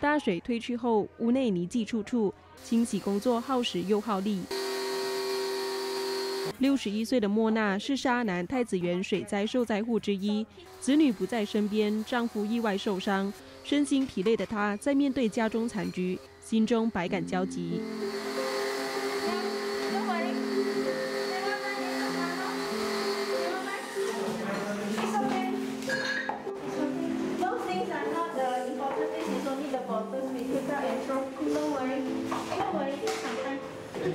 大水退去后，屋内泥迹处处，清洗工作耗时又耗力。六十一岁的莫娜是沙南太子园水灾受灾户之一，子女不在身边，丈夫意外受伤，身心疲累的她在面对家中残局，心中百感交集。Do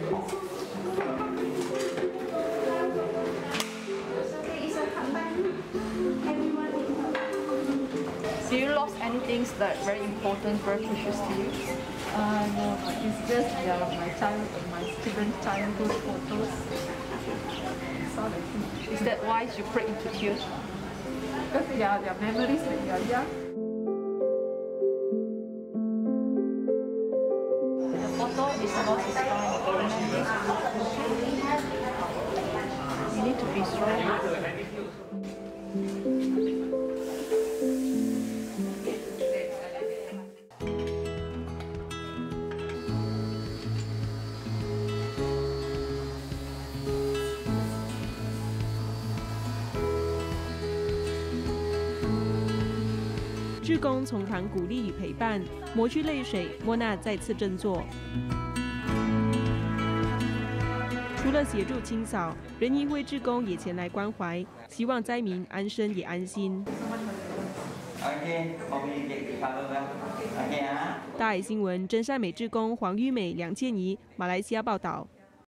you lost anything that very important, very precious to you? Uh, no, it's just yeah, my child, my children's childhood photos. That's all Is that why you break into tears? Because they are their memories when you are young. You need to be strong. 志工从旁鼓励与陪伴，抹去泪水，莫娜再次振作。除了协助清扫，仁义会志工也前来关怀，希望灾民安身也安心。大爱新闻真善美志工黄玉美、梁倩怡，马来西亚报道。